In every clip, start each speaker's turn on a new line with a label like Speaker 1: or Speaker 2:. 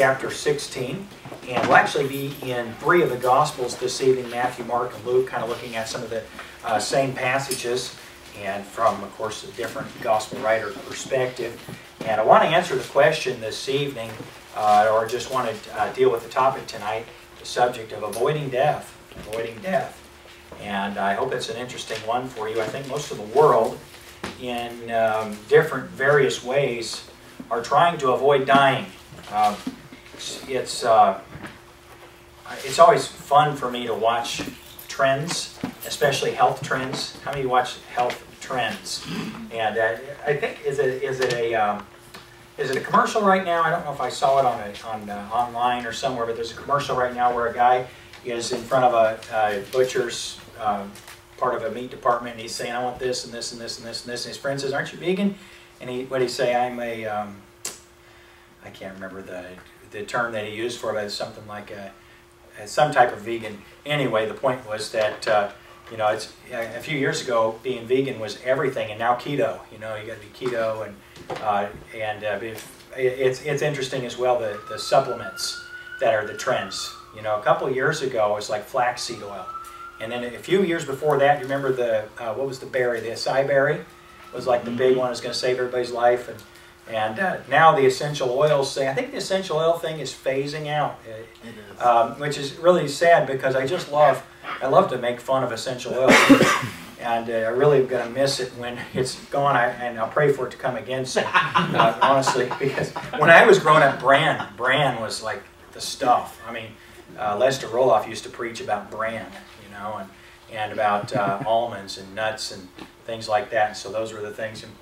Speaker 1: chapter 16, and we'll actually be in three of the Gospels this evening Matthew, Mark, and Luke, kind of looking at some of the uh, same passages and from, of course, a different Gospel writer perspective. And I want to answer the question this evening, uh, or just want to uh, deal with the topic tonight the subject of avoiding death. Avoiding death. And I hope it's an interesting one for you. I think most of the world, in um, different, various ways, are trying to avoid dying. Um, it's uh, it's always fun for me to watch trends, especially health trends. How many watch health trends? And uh, I think is it is it a um, is it a commercial right now? I don't know if I saw it on a, on uh, online or somewhere, but there's a commercial right now where a guy is in front of a, a butcher's um, part of a meat department, and he's saying, "I want this and this and this and this and this." And his friend says, "Aren't you vegan?" And he what he say? I'm a um, I can't remember the the term that he used for it is something like a, some type of vegan. Anyway, the point was that uh, you know it's a few years ago being vegan was everything, and now keto. You know, you got to be keto, and uh, and uh, it's it's interesting as well the the supplements that are the trends. You know, a couple years ago it was like flaxseed oil, and then a few years before that, you remember the uh, what was the berry? The acai berry was like the big one. was going to save everybody's life, and and uh, now the essential oils say, I think the essential oil thing is phasing out, um, which is really sad because I just love, I love to make fun of essential oils. and uh, I really am going to miss it when it's gone, I, and I'll pray for it to come again soon, uh, honestly, because when I was growing up, bran, bran was like the stuff. I mean, uh, Lester Roloff used to preach about bran, you know, and, and about uh, almonds and nuts and things like that. So those were the things. And,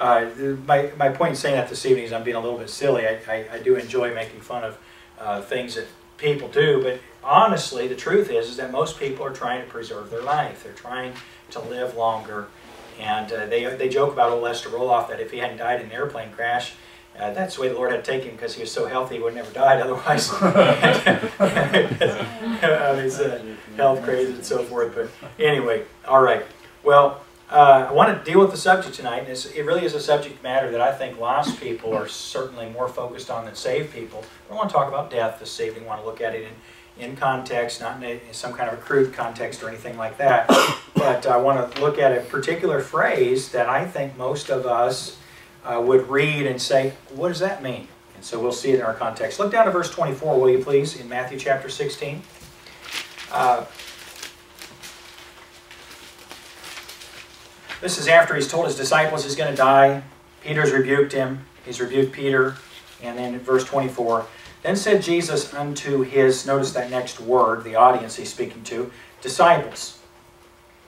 Speaker 1: uh, my, my point in saying that this evening is I'm being a little bit silly. I, I, I do enjoy making fun of uh, things that people do, but honestly, the truth is, is that most people are trying to preserve their life. They're trying to live longer. And uh, they, they joke about old Lester Roloff that if he hadn't died in an airplane crash, uh, that's the way the Lord had taken him because he was so healthy he would never died otherwise. his uh, health crazy and so forth. But anyway, all right. Well, uh, I want to deal with the subject tonight. And it really is a subject matter that I think lost people are certainly more focused on than saved people. I want to talk about death this evening. I want to look at it in, in context, not in, a, in some kind of a crude context or anything like that. But I want to look at a particular phrase that I think most of us uh, would read and say, what does that mean? And so we'll see it in our context. Look down to verse 24, will you please, in Matthew chapter 16. Uh, This is after he's told his disciples he's going to die. Peter's rebuked him. He's rebuked Peter. And then verse 24, Then said Jesus unto his, notice that next word, the audience he's speaking to, disciples.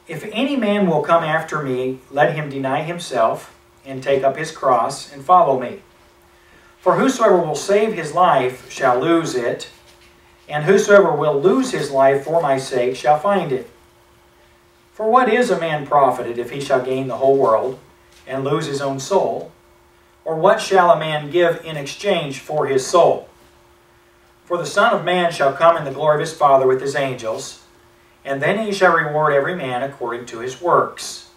Speaker 1: If any man will come after me, let him deny himself and take up his cross and follow me. For whosoever will save his life shall lose it, and whosoever will lose his life for my sake shall find it. For what is a man profited if he shall gain the whole world and lose his own soul? Or what shall a man give in exchange for his soul? For the Son of Man shall come in the glory of his Father with his angels, and then he shall reward every man according to his works.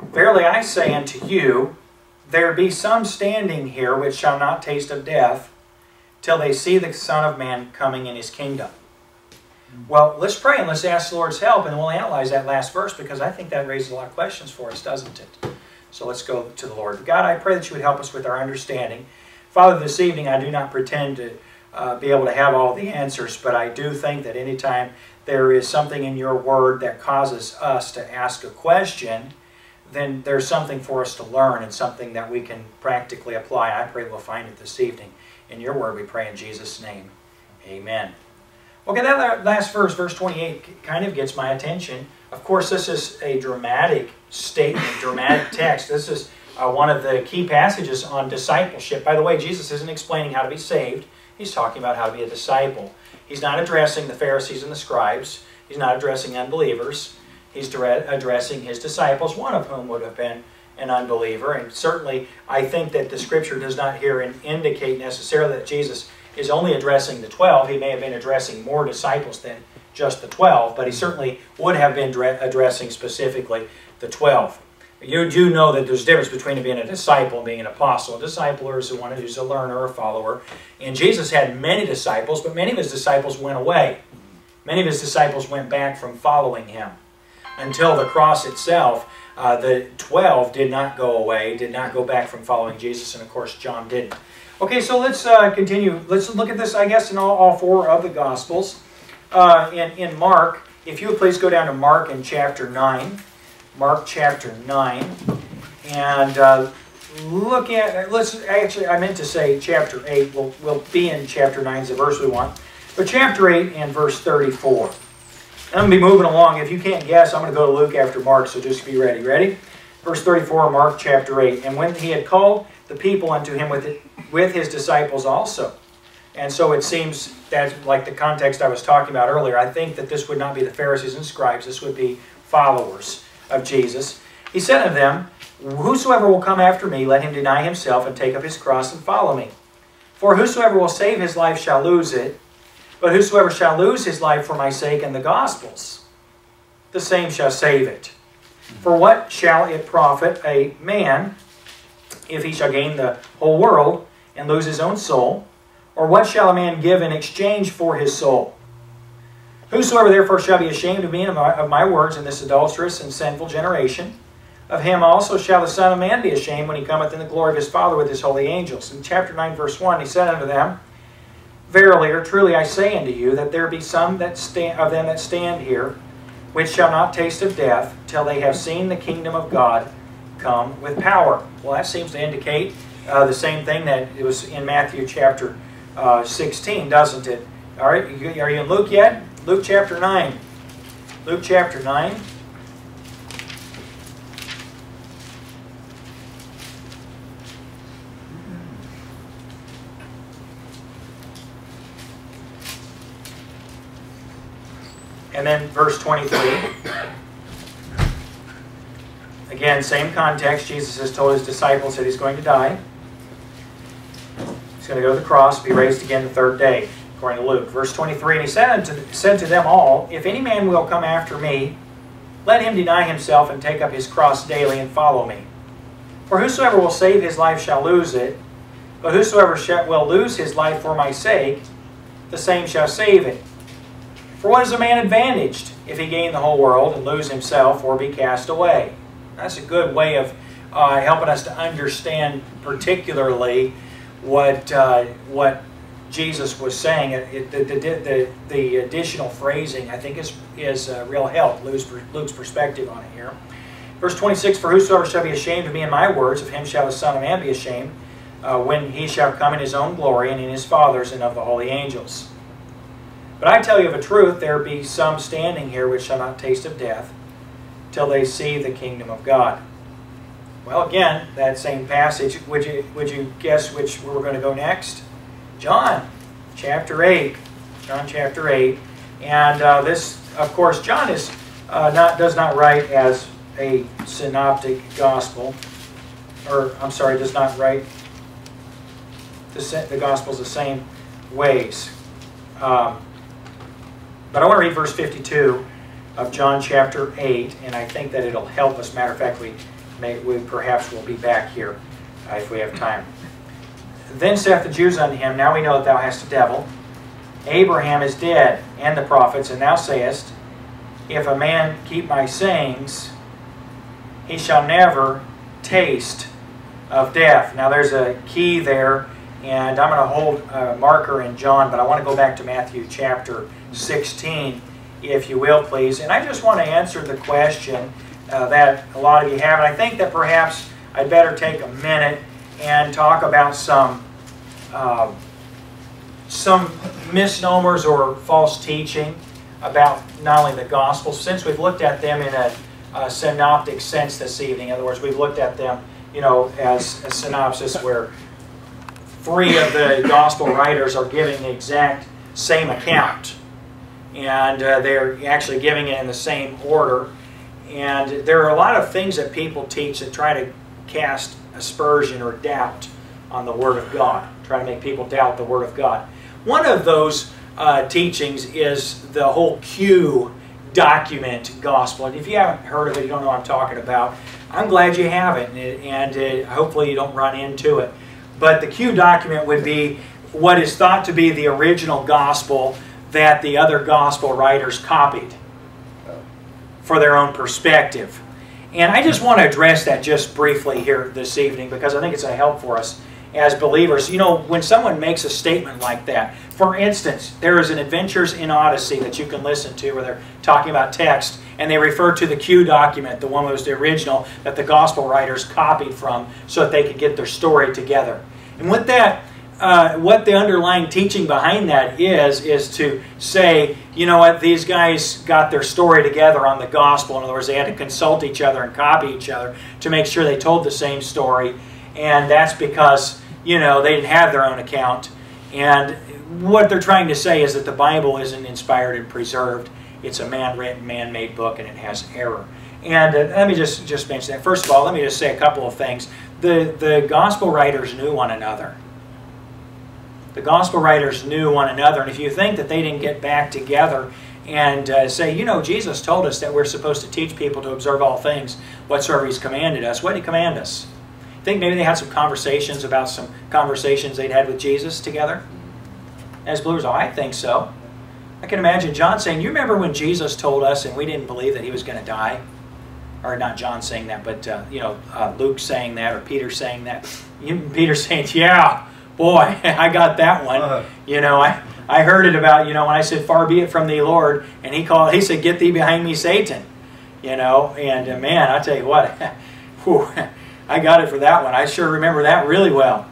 Speaker 1: Verily I say unto you, there be some standing here which shall not taste of death, till they see the Son of Man coming in his kingdom. Well, let's pray and let's ask the Lord's help, and we'll analyze that last verse because I think that raises a lot of questions for us, doesn't it? So let's go to the Lord. God, I pray that you would help us with our understanding. Father, this evening I do not pretend to uh, be able to have all the answers, but I do think that anytime there is something in your word that causes us to ask a question, then there's something for us to learn and something that we can practically apply. I pray we'll find it this evening. In your word we pray in Jesus' name. Amen. Okay, that last verse, verse 28, kind of gets my attention. Of course, this is a dramatic statement, dramatic text. This is uh, one of the key passages on discipleship. By the way, Jesus isn't explaining how to be saved. He's talking about how to be a disciple. He's not addressing the Pharisees and the scribes. He's not addressing unbelievers. He's addressing his disciples, one of whom would have been an unbeliever. And certainly, I think that the scripture does not here indicate necessarily that Jesus is only addressing the 12. He may have been addressing more disciples than just the 12, but he certainly would have been addressing specifically the 12. you do know that there's a difference between being a disciple and being an apostle. A disciple is one who's a learner, a follower. And Jesus had many disciples, but many of his disciples went away. Many of his disciples went back from following him until the cross itself. Uh, the 12 did not go away, did not go back from following Jesus, and of course, John didn't. Okay, so let's uh, continue. Let's look at this, I guess, in all, all four of the Gospels. Uh, in, in Mark, if you would please go down to Mark in chapter 9. Mark chapter 9. And uh, look at, let's actually, I meant to say chapter 8. We'll, we'll be in chapter 9 is the verse we want. But chapter 8 and verse 34. I'm going to be moving along. If you can't guess, I'm going to go to Luke after Mark, so just be ready. Ready? Verse 34, Mark chapter 8. And when he had called the people unto him with, it, with his disciples also. And so it seems that, like the context I was talking about earlier, I think that this would not be the Pharisees and scribes. This would be followers of Jesus. He said unto them, Whosoever will come after me, let him deny himself and take up his cross and follow me. For whosoever will save his life shall lose it, but whosoever shall lose his life for my sake and the gospel's, the same shall save it. For what shall it profit a man if he shall gain the whole world and lose his own soul? Or what shall a man give in exchange for his soul? Whosoever therefore shall be ashamed of me and of my words in this adulterous and sinful generation, of him also shall the Son of Man be ashamed when he cometh in the glory of his Father with his holy angels. In chapter 9, verse 1, he said unto them, Verily or truly I say unto you, that there be some that stand, of them that stand here, which shall not taste of death, till they have seen the kingdom of God come with power. Well, that seems to indicate uh, the same thing that it was in Matthew chapter uh, 16, doesn't it? All right, are you in Luke yet? Luke chapter 9. Luke chapter 9. And then verse 23. Again, same context. Jesus has told his disciples that he's going to die. Going to go to the cross, be raised again the third day, according to Luke. Verse 23, And he said, unto, said to them all, If any man will come after me, let him deny himself and take up his cross daily and follow me. For whosoever will save his life shall lose it, but whosoever shall, will lose his life for my sake, the same shall save it. For what is a man advantaged if he gain the whole world and lose himself or be cast away? That's a good way of uh, helping us to understand particularly what uh, what Jesus was saying. It, the, the, the, the, additional phrasing, I think, is, is uh, real help, Luke's, Luke's perspective on it here. Verse 26, For whosoever shall be ashamed of me and my words, of him shall the Son of Man be ashamed, uh, when he shall come in his own glory and in his Father's and of the holy angels. But I tell you of a truth, there be some standing here which shall not taste of death, till they see the kingdom of God. Well, again, that same passage, would you, would you guess which we're going to go next? John, chapter 8. John chapter 8. And uh, this, of course, John is uh, not does not write as a synoptic gospel. Or, I'm sorry, does not write the, the gospels the same ways. Um, but I want to read verse 52 of John chapter 8, and I think that it'll help us. Matter of fact, we, may, we perhaps will be back here uh, if we have time. Then saith the Jews unto him, Now we know that thou hast a devil. Abraham is dead, and the prophets, and thou sayest, If a man keep my sayings, he shall never taste of death. Now there's a key there, and I'm going to hold a marker in John, but I want to go back to Matthew chapter 16, if you will, please. And I just want to answer the question uh, that a lot of you have. And I think that perhaps I'd better take a minute and talk about some uh, some misnomers or false teaching about not only the gospel, since we've looked at them in a, a synoptic sense this evening. In other words, we've looked at them, you know, as a synopsis where three of the gospel writers are giving the exact same account and uh, they're actually giving it in the same order. And there are a lot of things that people teach that try to cast aspersion or doubt on the Word of God, try to make people doubt the Word of God. One of those uh, teachings is the whole Q document gospel. And if you haven't heard of it, you don't know what I'm talking about. I'm glad you have it, and, and uh, hopefully you don't run into it. But the Q document would be what is thought to be the original gospel that the other gospel writers copied for their own perspective. And I just want to address that just briefly here this evening because I think it's a help for us as believers. You know, when someone makes a statement like that, for instance, there is an Adventures in Odyssey that you can listen to where they're talking about text, and they refer to the Q document, the one that was the original that the gospel writers copied from so that they could get their story together. And with that, uh, what the underlying teaching behind that is, is to say, you know what, these guys got their story together on the gospel. In other words, they had to consult each other and copy each other to make sure they told the same story. And that's because, you know, they didn't have their own account. And what they're trying to say is that the Bible isn't inspired and preserved. It's a man-written, man-made book, and it has error. And uh, let me just, just mention that. First of all, let me just say a couple of things. The, the gospel writers knew one another. The gospel writers knew one another, and if you think that they didn't get back together and uh, say, you know, Jesus told us that we're supposed to teach people to observe all things whatsoever He's commanded us. What did He command us? Think maybe they had some conversations about some conversations they'd had with Jesus together? As believers, oh, I think so. I can imagine John saying, You remember when Jesus told us and we didn't believe that he was going to die? Or not John saying that, but uh, you know, uh, Luke saying that or Peter saying that. Peter saying, Yeah, boy, I got that one. Uh-huh. You know, I, I heard it about, you know, when I said, far be it from thee, Lord, and he called, he said, get thee behind me, Satan. You know, and uh, man, I tell you what, whew, I got it for that one. I sure remember that really well.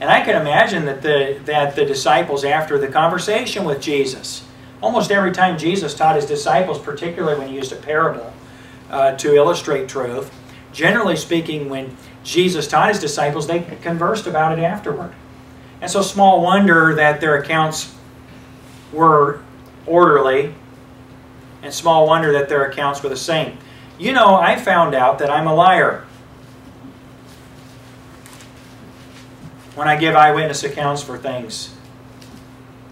Speaker 1: And I can imagine that the, that the disciples, after the conversation with Jesus, almost every time Jesus taught his disciples, particularly when he used a parable uh, to illustrate truth, generally speaking, when Jesus taught his disciples, they conversed about it afterward. And so small wonder that their accounts were orderly, and small wonder that their accounts were the same. You know, I found out that I'm a liar when I give eyewitness accounts for things.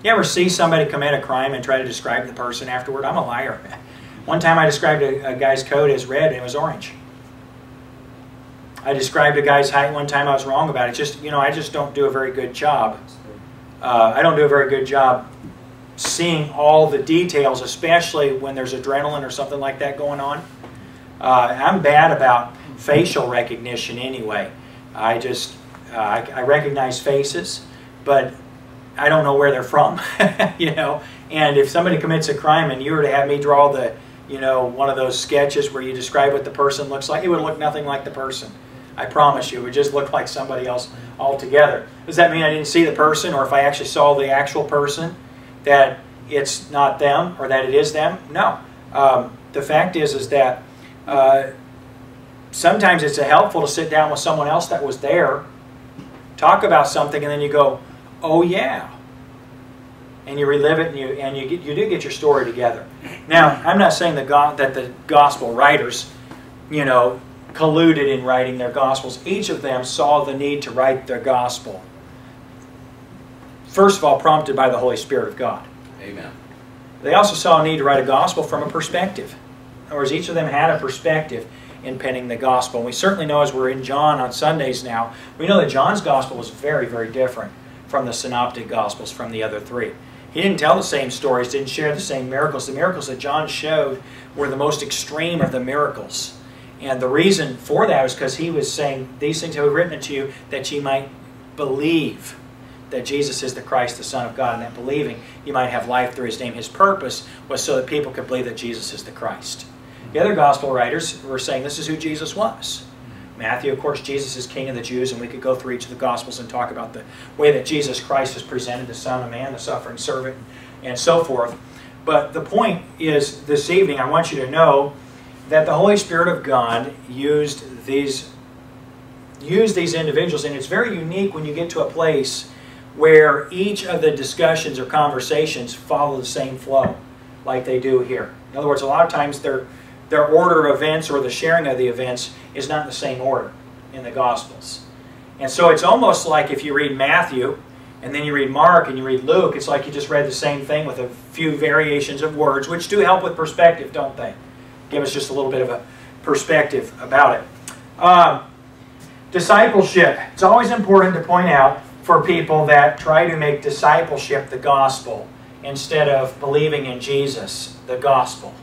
Speaker 1: You ever see somebody commit a crime and try to describe the person afterward? I'm a liar. One time I described a, a guy's coat as red and it was orange. I described a guy's height one time. I was wrong about it. Just you know, I just don't do a very good job. Uh, I don't do a very good job seeing all the details, especially when there's adrenaline or something like that going on. Uh, I'm bad about facial recognition anyway. I just uh, I, I, recognize faces, but I don't know where they're from. you know, and if somebody commits a crime and you were to have me draw the you know one of those sketches where you describe what the person looks like, it would look nothing like the person. I promise you, it would just look like somebody else altogether. Does that mean I didn't see the person, or if I actually saw the actual person, that it's not them or that it is them? No. Um, the fact is, is that uh, sometimes it's helpful to sit down with someone else that was there, talk about something, and then you go, "Oh yeah," and you relive it, and you and you get, you do get your story together. Now, I'm not saying God, that the gospel writers, you know, colluded in writing their Gospels. Each of them saw the need to write their Gospel. First of all, prompted by the Holy Spirit of God.
Speaker 2: Amen.
Speaker 1: They also saw a need to write a Gospel from a perspective. In other words, each of them had a perspective in penning the Gospel. And we certainly know as we're in John on Sundays now, we know that John's Gospel was very, very different from the Synoptic Gospels, from the other three. He didn't tell the same stories, didn't share the same miracles. The miracles that John showed were the most extreme of the miracles. And the reason for that was because he was saying, These things have been written to you that ye might believe that Jesus is the Christ, the Son of God, and that believing you might have life through his name. His purpose was so that people could believe that Jesus is the Christ. The other gospel writers were saying this is who Jesus was. Matthew, of course, Jesus is King of the Jews, and we could go through each of the Gospels and talk about the way that Jesus Christ is presented, the Son of Man, the suffering servant, and so forth. But the point is, this evening, I want you to know that the Holy Spirit of God used these used these individuals, and it's very unique when you get to a place where each of the discussions or conversations follow the same flow, like they do here. In other words, a lot of times their their order of events or the sharing of the events is not in the same order in the Gospels. And so it's almost like if you read Matthew, and then you read Mark and you read Luke, it's like you just read the same thing with a few variations of words, which do help with perspective, don't they? Give us just a little bit of a perspective about it. Um, discipleship. It's always important to point out for people that try to make discipleship the gospel instead of believing in Jesus, the gospel.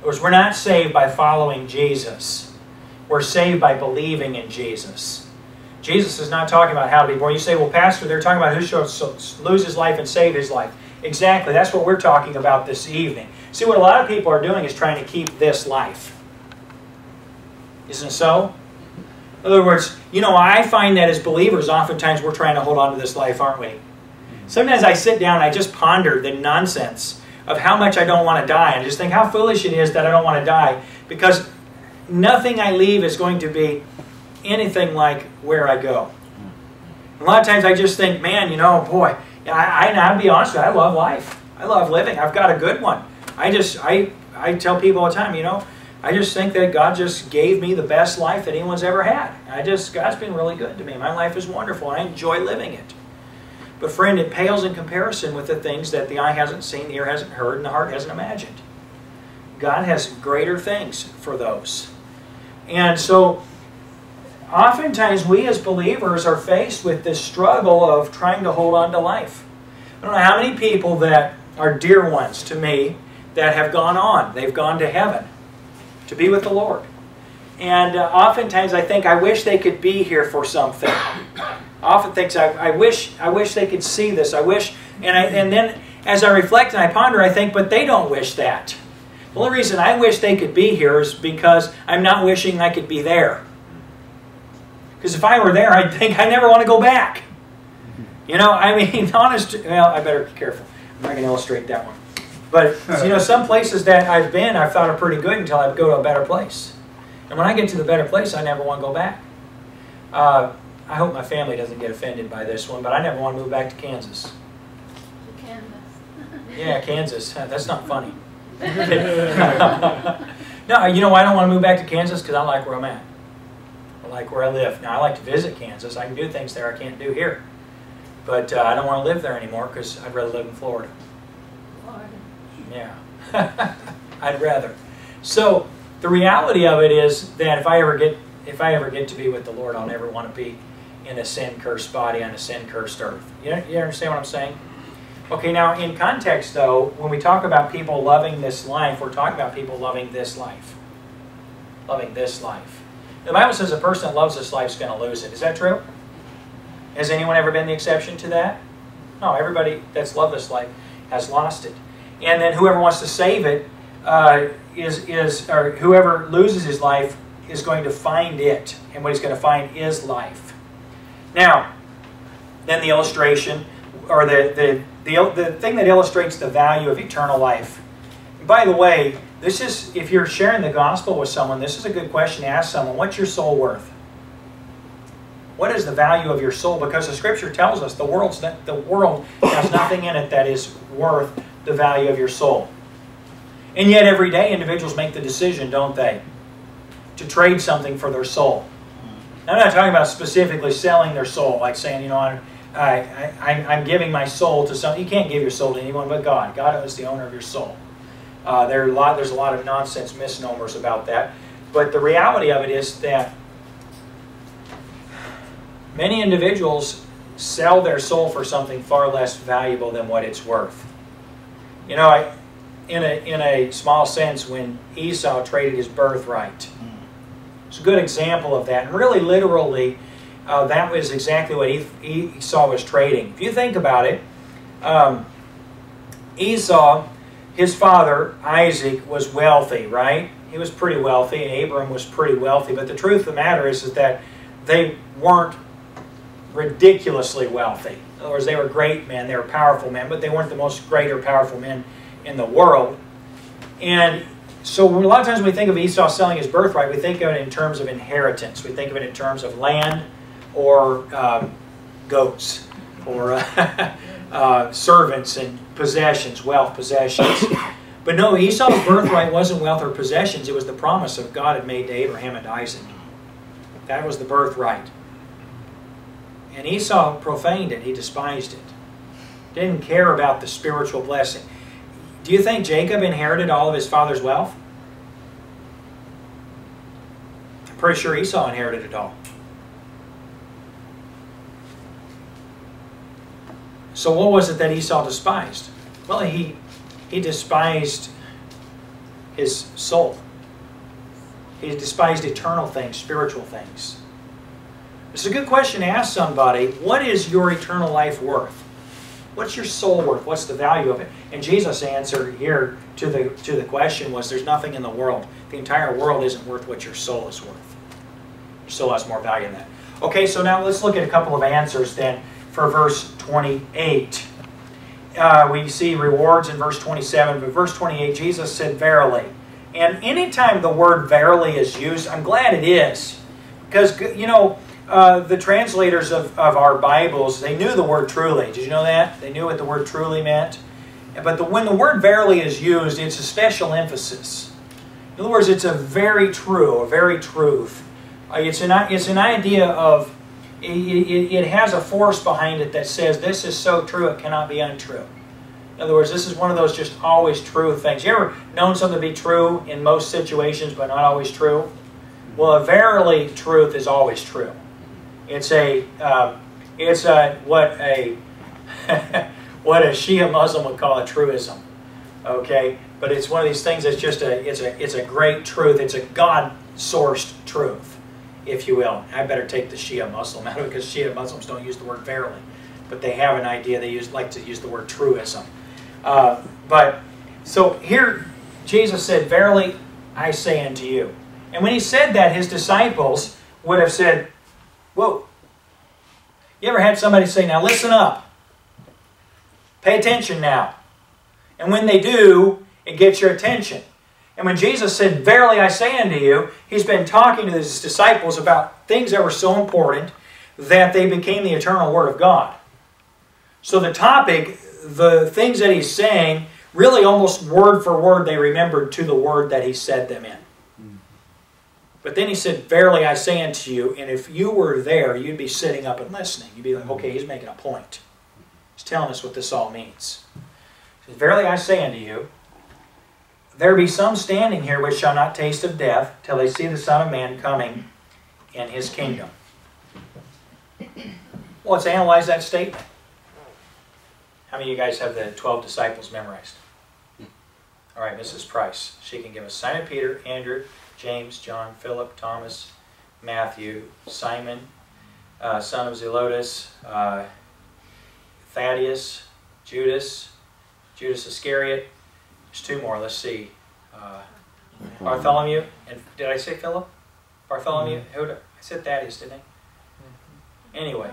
Speaker 1: Because we're not saved by following Jesus. We're saved by believing in Jesus. Jesus is not talking about how to be born. You say, well, Pastor, they're talking about who should lose his life and save his life. Exactly. That's what we're talking about this evening. See, what a lot of people are doing is trying to keep this life. Isn't so? In other words, you know, I find that as believers, oftentimes we're trying to hold on to this life, aren't we? Sometimes I sit down and I just ponder the nonsense of how much I don't want to die. And just think how foolish it is that I don't want to die because nothing I leave is going to be anything like where I go. A lot of times I just think, man, you know, boy, I, I, I'll be honest with you, I love life. I love living. I've got a good one. I just, I, I tell people all the time, you know, I just think that God just gave me the best life that anyone's ever had. I just, God's been really good to me. My life is wonderful, and I enjoy living it. But friend, it pales in comparison with the things that the eye hasn't seen, the ear hasn't heard, and the heart hasn't imagined. God has greater things for those. And so, oftentimes we as believers are faced with this struggle of trying to hold on to life. I don't know how many people that are dear ones to me that have gone on. They've gone to heaven to be with the Lord. And uh, oftentimes I think, I wish they could be here for something. often thinks, I, I, wish I wish they could see this. I wish, and, I, and then as I reflect and I ponder, I think, but they don't wish that. The only reason I wish they could be here is because I'm not wishing I could be there. Because if I were there, I'd think I never want to go back. You know, I mean, honest, well, I better be careful. I'm not going to illustrate that one. But, you know, some places that I've been, I've thought are pretty good until I go to a better place. And when I get to the better place, I never want to go back. Uh, I hope my family doesn't get offended by this one, but I never want to move back to Kansas.
Speaker 2: Kansas.
Speaker 1: yeah, Kansas. That's not funny. no, you know why I don't want to move back to Kansas? Because I like where I'm at. I like where I live. Now, I like to visit Kansas. I can do things there I can't do here. But uh, I don't want to live there anymore because I'd rather live in Florida.
Speaker 2: Florida.
Speaker 1: Yeah. I'd rather. So the reality of it is that if I ever get if I ever get to be with the Lord, I'll never want to be in a sin-cursed body on a sin-cursed earth. You, you understand what I'm saying? Okay, now in context though, when we talk about people loving this life, we're talking about people loving this life. Loving this life. The Bible says a person that loves this life is going to lose it. Is that true? Has anyone ever been the exception to that? No, everybody that's loved this life has lost it. And then whoever wants to save it uh, is is or whoever loses his life is going to find it, and what he's going to find is life. Now, then the illustration, or the the the, the thing that illustrates the value of eternal life. By the way, this is if you're sharing the gospel with someone, this is a good question to ask someone. What's your soul worth? What is the value of your soul? Because the Scripture tells us the world's the world has nothing in it that is worth the value of your soul. And yet every day individuals make the decision, don't they, to trade something for their soul. Now, I'm not talking about specifically selling their soul, like saying, you know, I, I, I, I'm giving my soul to some. You can't give your soul to anyone but God. God is the owner of your soul. Uh, there are a lot, there's a lot of nonsense misnomers about that. But the reality of it is that Many individuals sell their soul for something far less valuable than what it's worth. You know, I, in, a, in a small sense, when Esau traded his birthright, it's a good example of that. And really, literally, uh, that was exactly what Esau was trading. If you think about it, um, Esau, his father, Isaac, was wealthy, right? He was pretty wealthy, and Abram was pretty wealthy. But the truth of the matter is, is that they weren't ridiculously wealthy. In other words, they were great men, they were powerful men, but they weren't the most great or powerful men in the world. And so a lot of times when we think of Esau selling his birthright, we think of it in terms of inheritance. We think of it in terms of land or um, goats or uh, uh, servants and possessions, wealth, possessions. But no, Esau's birthright wasn't wealth or possessions. It was the promise of God had made to Abraham and Isaac. That was the birthright. And Esau profaned it. He despised it. Didn't care about the spiritual blessing. Do you think Jacob inherited all of his father's wealth? I'm Pretty sure Esau inherited it all. So what was it that Esau despised? Well, he he despised his soul. He despised eternal things, spiritual things. It's a good question to ask somebody, what is your eternal life worth? What's your soul worth? What's the value of it? And Jesus' answer here to the to the question was there's nothing in the world. The entire world isn't worth what your soul is worth. Your soul has more value than that. Okay, so now let's look at a couple of answers then for verse 28. Uh, we see rewards in verse 27, but verse 28, Jesus said, Verily. And anytime the word verily is used, I'm glad it is. Because, you know, uh, the translators of, of our Bibles, they knew the word truly. Did you know that? They knew what the word truly meant. But the, when the word verily is used, it's a special emphasis. In other words, it's a very true, a very truth. Uh, it's, an, it's an idea of, it, it, it has a force behind it that says this is so true it cannot be untrue. In other words, this is one of those just always true things. You ever known something to be true in most situations but not always true? Well, a verily truth is always true. It's a, um, it's a, what a, what a Shia Muslim would call a truism. Okay, but it's one of these things that's just a, it's a, it's a great truth. It's a God-sourced truth, if you will. I better take the Shia Muslim out of it because Shia Muslims don't use the word verily, but they have an idea. They use like to use the word truism. Uh, but so here, Jesus said, "Verily, I say unto you." And when he said that, his disciples would have said, Whoa. You ever had somebody say, Now listen up. Pay attention now. And when they do, it gets your attention. And when Jesus said, Verily I say unto you, he's been talking to his disciples about things that were so important that they became the eternal Word of God. So the topic, the things that he's saying, really almost word for word they remembered to the word that he said them in. But then he said, Verily I say unto you, and if you were there, you'd be sitting up and listening. You'd be like, okay, he's making a point. He's telling us what this all means. Says, Verily I say unto you, there be some standing here which shall not taste of death till they see the Son of Man coming in his kingdom. Well, let's analyze that statement. How many of you guys have the 12 disciples memorized? All right, Mrs. Price. She can give us Simon Peter, Andrew, James, John, Philip, Thomas, Matthew, Simon, uh, son of Zelotes, uh, Thaddeus, Judas, Judas Iscariot. There's two more. Let's see. Uh, Bartholomew, and did I say Philip? Bartholomew. Who I said Thaddeus, didn't I? Anyway.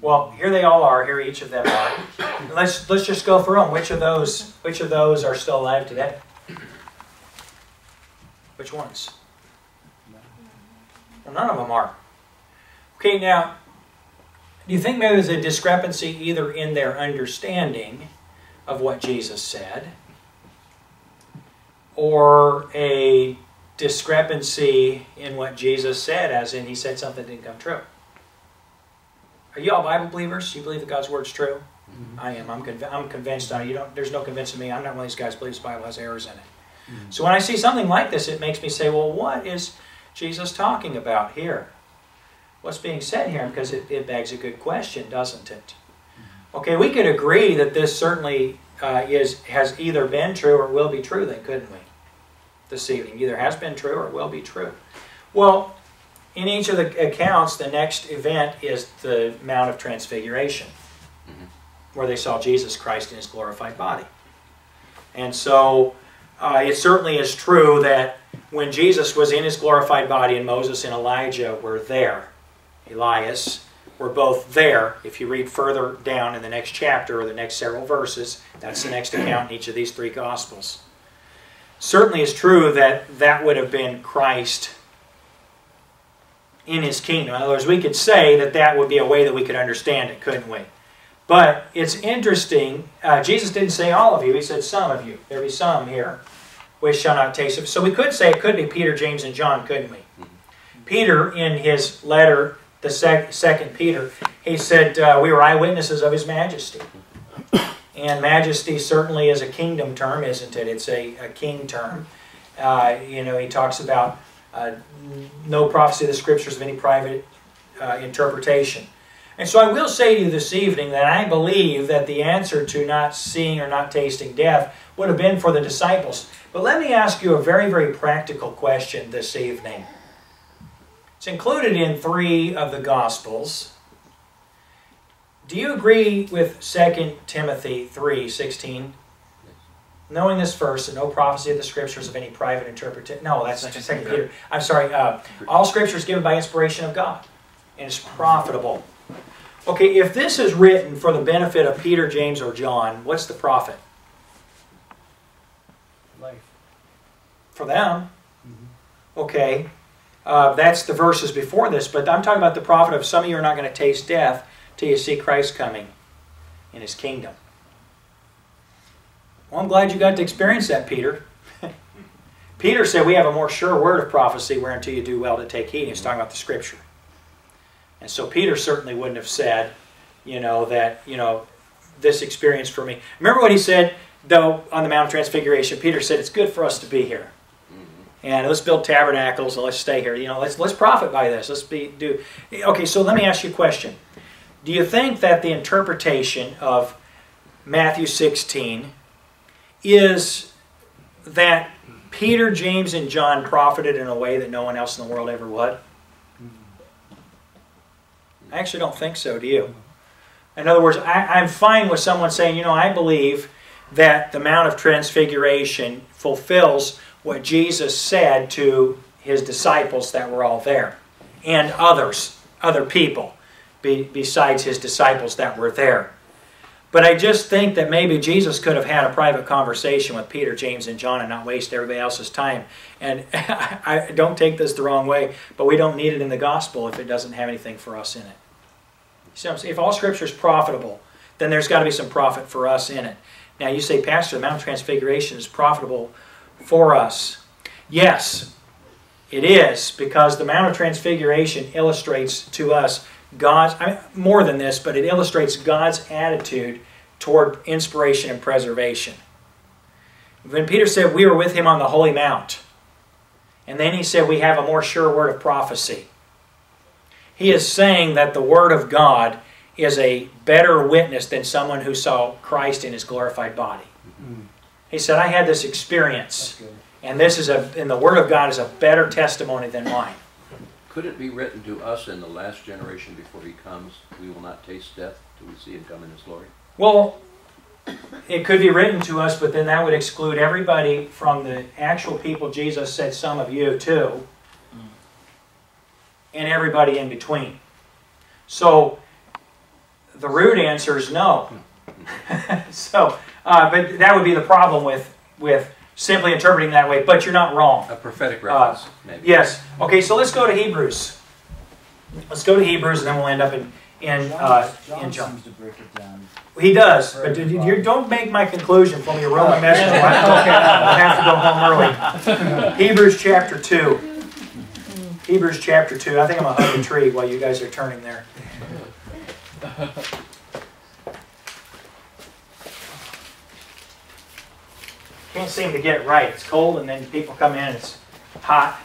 Speaker 1: Well, here they all are. Here each of them are. Let's let's just go through them. Which of those which of those are still alive today? Which ones? Well, none of them are. Okay, now, do you think maybe there's a discrepancy either in their understanding of what Jesus said or a discrepancy in what Jesus said, as in he said something didn't come true? Are you all Bible believers? Do you believe that God's word's true? Mm-hmm. I am. I'm, conv- I'm convinced. I, you don't. There's no convincing me. I'm not one of these guys who believes the Bible has errors in it. So when I see something like this, it makes me say, well, what is Jesus talking about here? What's being said here? Because it, it begs a good question, doesn't it? Okay, we could agree that this certainly uh, is has either been true or will be true, then, couldn't we? This evening. Either has been true or will be true. Well, in each of the accounts, the next event is the Mount of Transfiguration, mm-hmm. where they saw Jesus Christ in his glorified body. And so uh, it certainly is true that when Jesus was in his glorified body and Moses and Elijah were there, Elias, were both there. If you read further down in the next chapter or the next several verses, that's the next account in each of these three Gospels. Certainly is true that that would have been Christ in his kingdom. In other words, we could say that that would be a way that we could understand it, couldn't we? But it's interesting, uh, Jesus didn't say all of you, he said some of you. There be some here which shall not taste of. So we could say it could be Peter, James, and John, couldn't we? Peter, in his letter, the sec second Peter, he said, uh, We were eyewitnesses of his majesty. And majesty certainly is a kingdom term, isn't it? It's a, a king term. Uh, you know, he talks about uh, no prophecy of the scriptures of any private uh, interpretation. And so I will say to you this evening that I believe that the answer to not seeing or not tasting death would have been for the disciples. But let me ask you a very, very practical question this evening. It's included in three of the Gospels. Do you agree with 2 Timothy 3 16? Knowing this verse, and no prophecy of the Scriptures of any private interpretation. No, that's
Speaker 3: Second
Speaker 1: 2
Speaker 3: Peter.
Speaker 1: Peter. I'm sorry. Uh, all Scripture is given by inspiration of God and is profitable. Okay, if this is written for the benefit of Peter, James, or John, what's the profit?
Speaker 3: Life.
Speaker 1: For them. Okay, uh, that's the verses before this, but I'm talking about the profit of some of you are not going to taste death till you see Christ coming in his kingdom. Well, I'm glad you got to experience that, Peter. Peter said, We have a more sure word of prophecy whereunto you do well to take heed. He's talking about the scripture. And so Peter certainly wouldn't have said, you know, that, you know, this experience for me. Remember what he said, though, on the Mount of Transfiguration? Peter said, It's good for us to be here. Mm-hmm. And let's build tabernacles and let's stay here. You know, let's let's profit by this. Let's be do okay, so let me ask you a question. Do you think that the interpretation of Matthew 16 is that Peter, James, and John profited in a way that no one else in the world ever would? I actually don't think so, do you? In other words, I, I'm fine with someone saying, you know, I believe that the Mount of Transfiguration fulfills what Jesus said to his disciples that were all there, and others, other people, be, besides his disciples that were there. But I just think that maybe Jesus could have had a private conversation with Peter, James, and John and not waste everybody else's time. And I don't take this the wrong way, but we don't need it in the gospel if it doesn't have anything for us in it. I'm? If all Scripture is profitable, then there's got to be some profit for us in it. Now you say, Pastor, the Mount of Transfiguration is profitable for us. Yes, it is, because the Mount of Transfiguration illustrates to us God's, I mean, more than this, but it illustrates God's attitude toward inspiration and preservation. When Peter said, We were with him on the Holy Mount, and then he said, We have a more sure word of prophecy. He is saying that the Word of God is a better witness than someone who saw Christ in his glorified body. Mm-hmm. He said, I had this experience, and this is a and the Word of God is a better testimony than mine.
Speaker 4: Could it be written to us in the last generation before he comes, we will not taste death till we see him come in his glory?
Speaker 1: Well, it could be written to us, but then that would exclude everybody from the actual people Jesus said, some of you too, and everybody in between. So the root answer is no. so, uh, but that would be the problem with with simply interpreting that way. But you're not wrong.
Speaker 4: A prophetic reference, maybe.
Speaker 1: Yes. Okay. So let's go to Hebrews. Let's go to Hebrews, and then we'll end up in in uh,
Speaker 3: John
Speaker 1: in John.
Speaker 3: seems to break it down.
Speaker 1: He does, but you, you don't make my conclusion for me. You ruin my message. I have to go home early. Hebrews chapter two. Hebrews chapter two. I think I'm gonna hug a tree while you guys are turning there. Can't seem to get it right. It's cold, and then people come in. It's hot,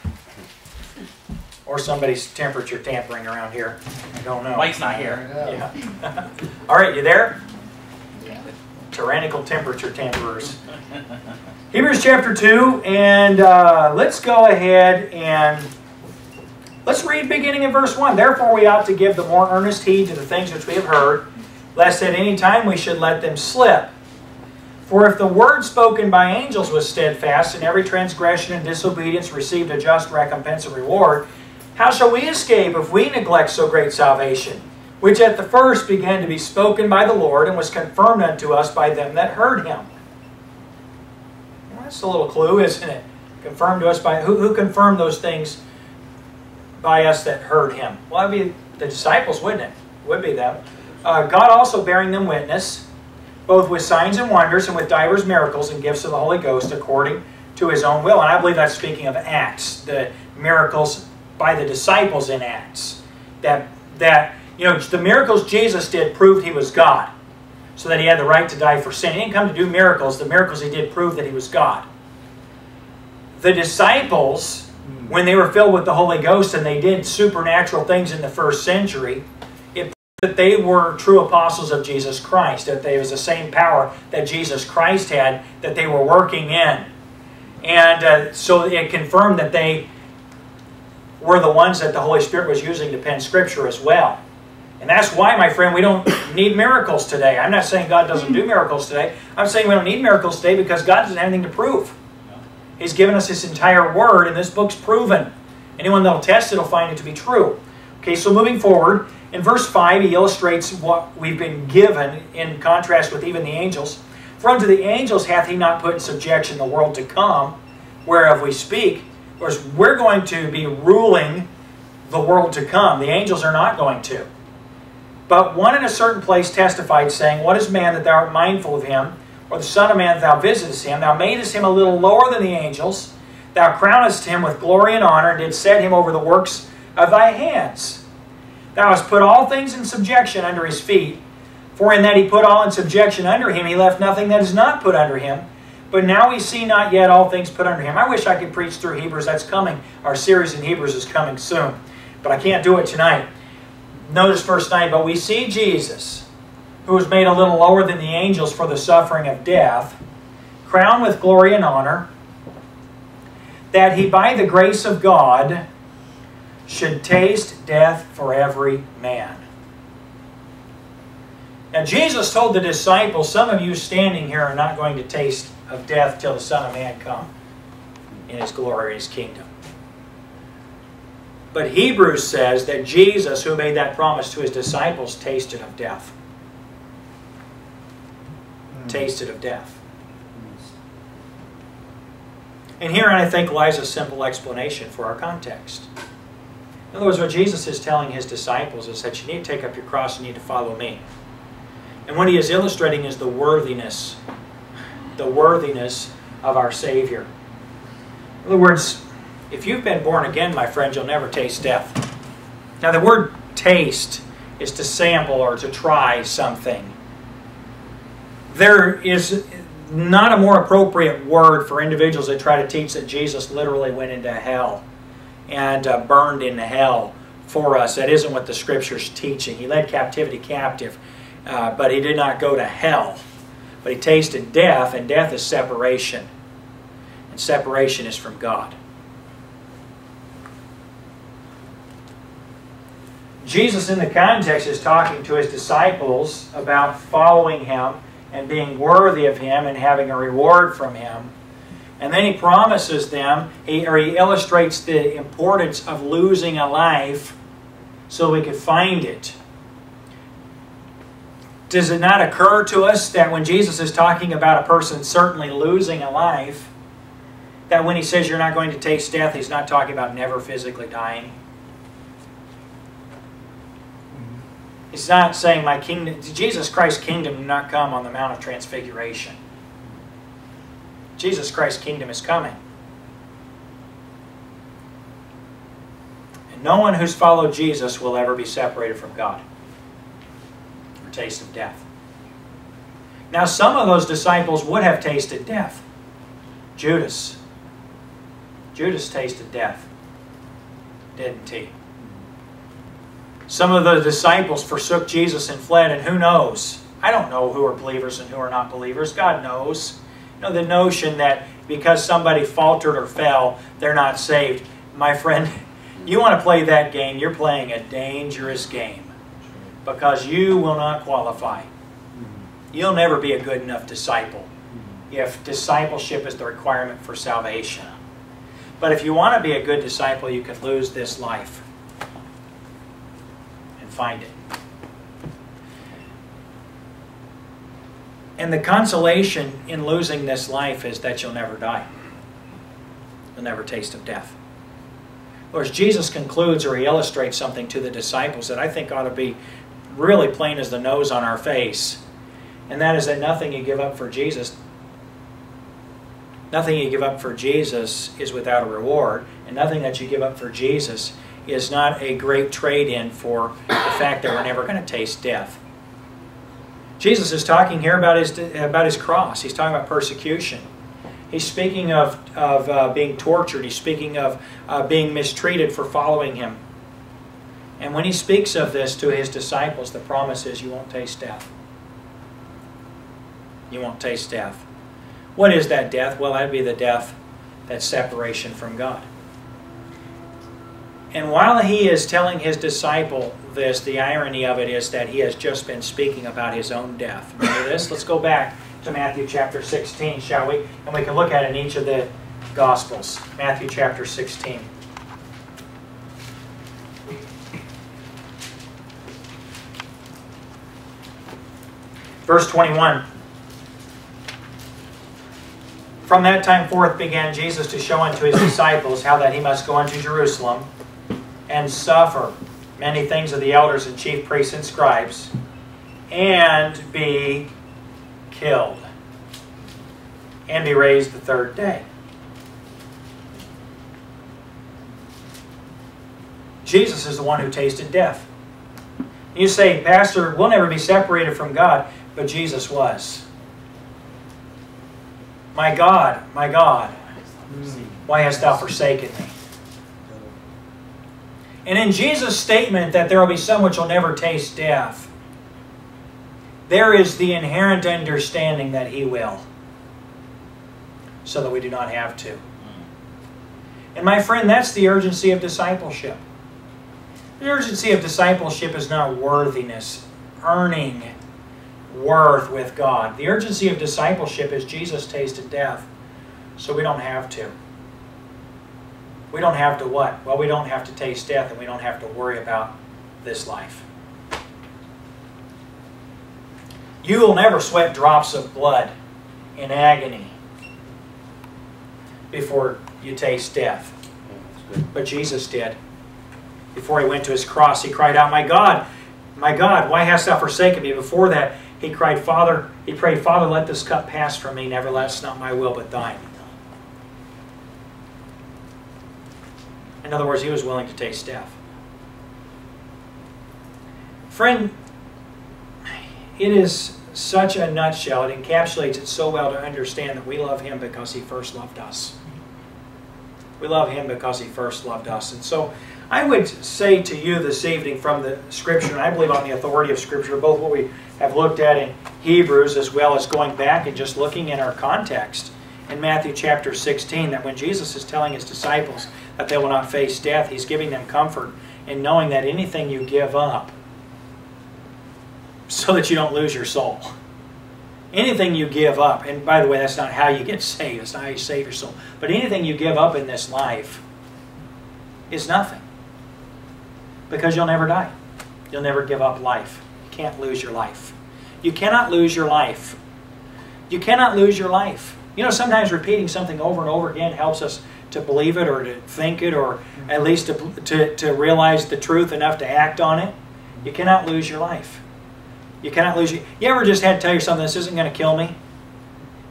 Speaker 1: or somebody's temperature tampering around here. I don't know.
Speaker 5: Mike's not here.
Speaker 1: Yeah. All right, you there? Yeah. Tyrannical temperature tamperers. Hebrews chapter 2, and uh, let's go ahead and let's read beginning in verse 1. Therefore, we ought to give the more earnest heed to the things which we have heard, lest at any time we should let them slip. For if the word spoken by angels was steadfast, and every transgression and disobedience received a just recompense and reward, how shall we escape if we neglect so great salvation, which at the first began to be spoken by the Lord and was confirmed unto us by them that heard him? That's a little clue, isn't it? Confirmed to us by who, who confirmed those things by us that heard him? Well, that'd be the disciples, wouldn't it? Would be them. Uh, God also bearing them witness, both with signs and wonders and with divers miracles and gifts of the Holy Ghost according to his own will. And I believe that's speaking of Acts, the miracles by the disciples in Acts. That, that you know, the miracles Jesus did proved he was God, so that he had the right to die for sin. He didn't come to do miracles. The miracles he did proved that he was God. The disciples when they were filled with the Holy Ghost and they did supernatural things in the first century, that they were true apostles of Jesus Christ, that there was the same power that Jesus Christ had that they were working in. And uh, so it confirmed that they were the ones that the Holy Spirit was using to pen Scripture as well. And that's why, my friend, we don't need miracles today. I'm not saying God doesn't do miracles today. I'm saying we don't need miracles today because God doesn't have anything to prove. He's given us His entire Word, and this book's proven. Anyone that'll test it will find it to be true. Okay, so moving forward, in verse 5, he illustrates what we've been given in contrast with even the angels. For unto the angels hath he not put in subjection the world to come, whereof we speak. Whereas we're going to be ruling the world to come. The angels are not going to. But one in a certain place testified, saying, What is man that thou art mindful of him? Or the Son of Man that thou visitest him? Thou madest him a little lower than the angels. Thou crownest him with glory and honor, and didst set him over the works of thy hands. Thou hast put all things in subjection under his feet. For in that he put all in subjection under him, he left nothing that is not put under him. But now we see not yet all things put under him. I wish I could preach through Hebrews. That's coming. Our series in Hebrews is coming soon. But I can't do it tonight. Notice verse 9. But we see Jesus, who was made a little lower than the angels for the suffering of death, crowned with glory and honor, that he by the grace of God should taste death for every man. Now, Jesus told the disciples, Some of you standing here are not going to taste of death till the Son of Man come in his glory, his kingdom. But Hebrews says that Jesus, who made that promise to his disciples, tasted of death. Hmm. Tasted of death. And herein, I think, lies a simple explanation for our context. In other words, what Jesus is telling his disciples is that you need to take up your cross and you need to follow me. And what he is illustrating is the worthiness, the worthiness of our Savior. In other words, if you've been born again, my friend, you'll never taste death. Now, the word taste is to sample or to try something. There is not a more appropriate word for individuals that try to teach that Jesus literally went into hell and uh, burned in hell for us. That isn't what the Scripture's teaching. He led captivity captive, uh, but he did not go to hell. But he tasted death, and death is separation. And separation is from God. Jesus, in the context, is talking to his disciples about following him and being worthy of him and having a reward from him. And then he promises them, he, or he illustrates the importance of losing a life so we could find it. Does it not occur to us that when Jesus is talking about a person certainly losing a life, that when he says you're not going to taste death, he's not talking about never physically dying? He's not saying my kingdom, Jesus Christ's kingdom did not come on the Mount of Transfiguration. Jesus Christ's kingdom is coming. And no one who's followed Jesus will ever be separated from God or taste of death. Now, some of those disciples would have tasted death. Judas. Judas tasted death, didn't he? Some of the disciples forsook Jesus and fled, and who knows? I don't know who are believers and who are not believers. God knows. Know, the notion that because somebody faltered or fell, they're not saved. My friend, you want to play that game, you're playing a dangerous game because you will not qualify. You'll never be a good enough disciple if discipleship is the requirement for salvation. But if you want to be a good disciple, you could lose this life and find it. And the consolation in losing this life is that you'll never die. You'll never taste of death. Of course, Jesus concludes or he illustrates something to the disciples that I think ought to be really plain as the nose on our face. And that is that nothing you give up for Jesus, nothing you give up for Jesus is without a reward. And nothing that you give up for Jesus is not a great trade-in for the fact that we're never going to taste death. Jesus is talking here about his, about his cross. He's talking about persecution. He's speaking of, of uh, being tortured. He's speaking of uh, being mistreated for following him. And when he speaks of this to his disciples, the promise is you won't taste death. You won't taste death. What is that death? Well, that'd be the death that's separation from God. And while he is telling his disciple this, the irony of it is that he has just been speaking about his own death. Remember this? Let's go back to Matthew chapter 16, shall we? And we can look at it in each of the Gospels. Matthew chapter 16. Verse 21. From that time forth began Jesus to show unto his disciples how that he must go unto Jerusalem and suffer many things of the elders and chief priests and scribes, and be killed, and be raised the third day. Jesus is the one who tasted death. You say, Pastor, we'll never be separated from God, but Jesus was. My God, my God, why hast thou forsaken me? And in Jesus' statement that there will be some which will never taste death, there is the inherent understanding that He will, so that we do not have to. And my friend, that's the urgency of discipleship. The urgency of discipleship is not worthiness, earning worth with God. The urgency of discipleship is Jesus tasted death, so we don't have to. We don't have to what? Well, we don't have to taste death and we don't have to worry about this life. You will never sweat drops of blood in agony before you taste death. But Jesus did. Before he went to his cross, he cried out, My God, my God, why hast thou forsaken me? Before that, he cried, Father, he prayed, Father, let this cup pass from me. Nevertheless, not my will, but thine. In other words, he was willing to take death. Friend, it is such a nutshell. It encapsulates it so well to understand that we love him because he first loved us. We love him because he first loved us. And so I would say to you this evening from the Scripture, and I believe on the authority of Scripture, both what we have looked at in Hebrews as well as going back and just looking in our context in Matthew chapter 16, that when Jesus is telling his disciples that they will not face death, he's giving them comfort in knowing that anything you give up so that you don't lose your soul. Anything you give up, and by the way, that's not how you get saved, it's not how you save your soul, but anything you give up in this life is nothing. Because you'll never die. You'll never give up life. You can't lose your life. You cannot lose your life. You cannot lose your life. You know, sometimes repeating something over and over again helps us to believe it or to think it or at least to, to, to realize the truth enough to act on it. You cannot lose your life. You cannot lose your... You ever just had to tell yourself, this isn't going to kill me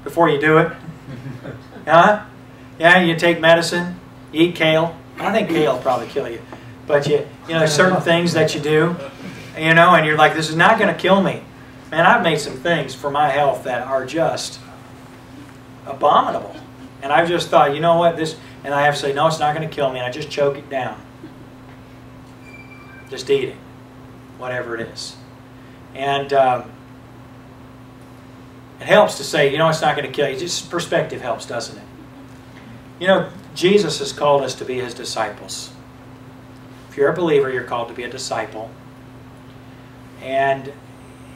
Speaker 1: before you do it? huh? Yeah, you take medicine, you eat kale. I think kale will probably kill you. But you, you know, there's certain things that you do, you know, and you're like, this is not going to kill me. Man, I've made some things for my health that are just abominable. And I've just thought, you know what, this, and I have to say, no, it's not going to kill me, and I just choke it down. Just eat it, whatever it is. And um, it helps to say, you know, it's not going to kill you. Just perspective helps, doesn't it? You know, Jesus has called us to be his disciples. If you're a believer, you're called to be a disciple. And,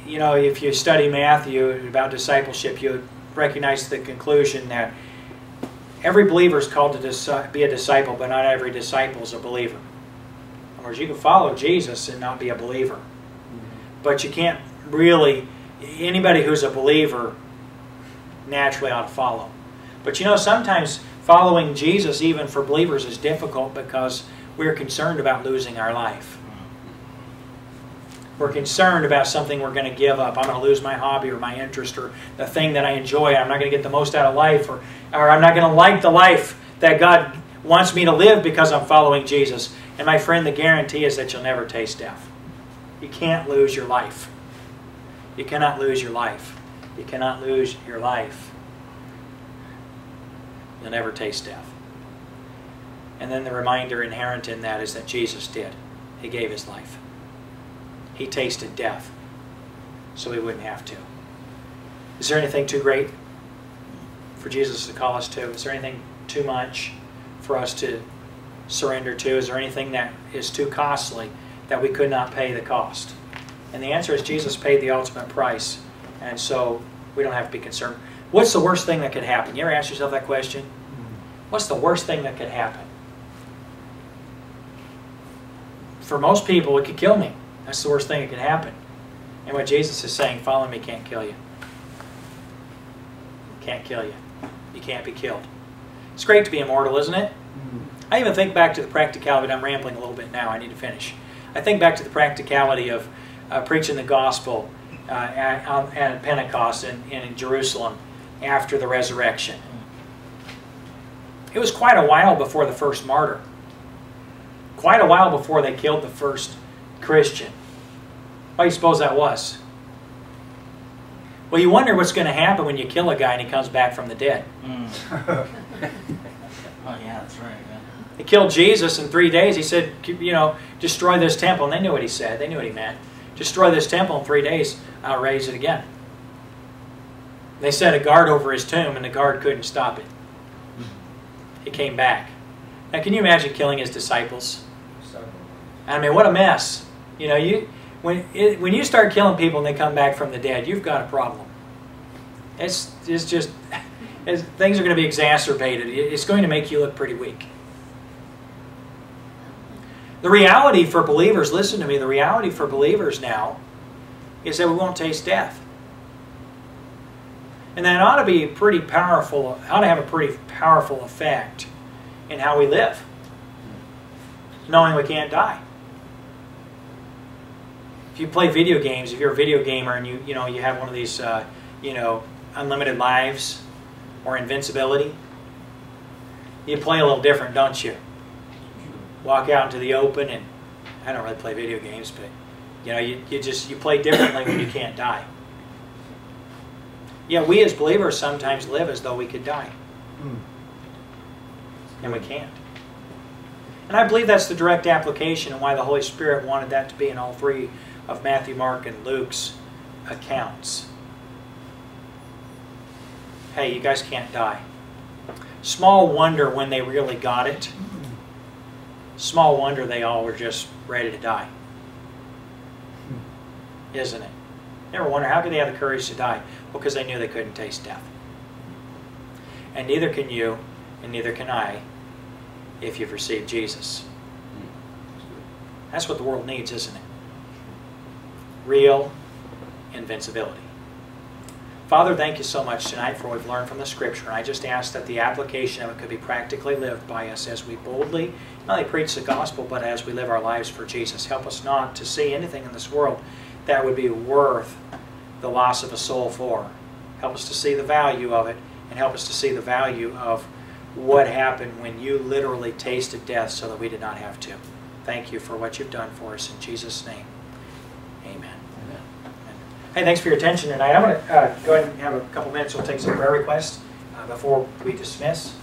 Speaker 1: you know, if you study Matthew about discipleship, you recognize the conclusion that every believer is called to be a disciple, but not every disciple is a believer. In other words, you can follow Jesus and not be a believer. But you can't really, anybody who's a believer naturally ought to follow. But you know, sometimes following Jesus, even for believers, is difficult because we're concerned about losing our life. We're concerned about something we're going to give up. I'm going to lose my hobby or my interest or the thing that I enjoy. I'm not going to get the most out of life or, or I'm not going to like the life that God wants me to live because I'm following Jesus. And my friend, the guarantee is that you'll never taste death. You can't lose your life. You cannot lose your life. You cannot lose your life. You'll never taste death. And then the reminder inherent in that is that Jesus did. He gave his life. He tasted death so we wouldn't have to. Is there anything too great for Jesus to call us to? Is there anything too much for us to surrender to? Is there anything that is too costly that we could not pay the cost? And the answer is Jesus paid the ultimate price, and so we don't have to be concerned. What's the worst thing that could happen? You ever ask yourself that question? What's the worst thing that could happen? For most people, it could kill me. That's the worst thing that could happen. And what Jesus is saying, follow me can't kill you. Can't kill you. You can't be killed. It's great to be immortal, isn't it? I even think back to the practicality. I'm rambling a little bit now. I need to finish. I think back to the practicality of uh, preaching the gospel uh, at, at Pentecost in, in Jerusalem after the resurrection. It was quite a while before the first martyr. Quite a while before they killed the first Christian. Why do you suppose that was? Well, you wonder what's going to happen when you kill a guy and he comes back from the dead.
Speaker 3: Mm. oh yeah, that's right. Yeah.
Speaker 1: They killed Jesus in three days. He said, you know, destroy this temple. And they knew what he said. They knew what he meant. Destroy this temple in three days. I'll raise it again. They set a guard over his tomb, and the guard couldn't stop it. He came back. Now, can you imagine killing his disciples? I mean, what a mess. You know, you when it, when you start killing people and they come back from the dead, you've got a problem. It's it's just it's, things are going to be exacerbated. It's going to make you look pretty weak. The reality for believers, listen to me, the reality for believers now is that we won't taste death. And that ought to be pretty powerful, ought to have a pretty powerful effect in how we live. Knowing we can't die. You play video games, if you're a video gamer and you, you know, you have one of these, uh, you know, unlimited lives or invincibility, you play a little different, don't you? walk out into the open and I don't really play video games, but you know, you, you just you play differently when you can't die. Yeah, we as believers sometimes live as though we could die. And we can't. And I believe that's the direct application and why the Holy Spirit wanted that to be in all three of Matthew, Mark, and Luke's accounts. Hey, you guys can't die. Small wonder when they really got it. Small wonder they all were just ready to die. Isn't it? Never wonder how could they have the courage to die? Because they knew they couldn't taste death. And neither can you, and neither can I, if you've received Jesus. Hmm. That's what the world needs, isn't it? Real invincibility. Father, thank you so much tonight for what we've learned from the Scripture. And I just ask that the application of it could be practically lived by us as we boldly not only preach the gospel, but as we live our lives for Jesus. Help us not to see anything in this world that would be worth the loss of a soul for. Help us to see the value of it, and help us to see the value of what happened when you literally tasted death so that we did not have to. Thank you for what you've done for us. In Jesus' name. Hey, thanks for your attention tonight. I'm going to uh, go ahead and have a couple minutes. We'll take some prayer requests uh, before we dismiss.